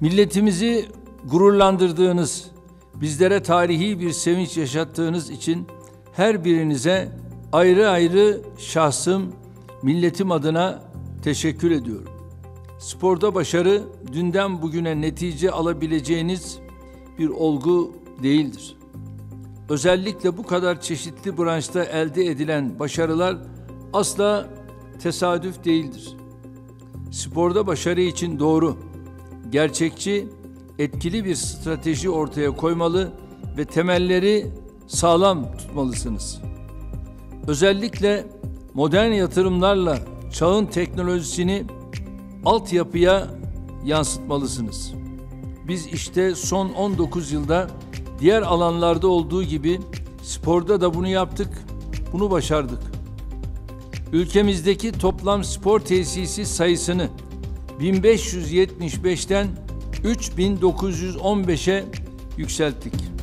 Milletimizi gururlandırdığınız, bizlere tarihi bir sevinç yaşattığınız için her birinize ayrı ayrı şahsım, milletim adına teşekkür ediyorum. Sporda başarı dünden bugüne netice alabileceğiniz bir olgu değildir. Özellikle bu kadar çeşitli branşta elde edilen başarılar asla tesadüf değildir. Sporda başarı için doğru, gerçekçi, etkili bir strateji ortaya koymalı ve temelleri sağlam tutmalısınız. Özellikle modern yatırımlarla çağın teknolojisini altyapıya yansıtmalısınız. Biz işte son 19 yılda diğer alanlarda olduğu gibi sporda da bunu yaptık, bunu başardık. Ülkemizdeki toplam spor tesisi sayısını 1575'ten 3915'e yükselttik.